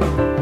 you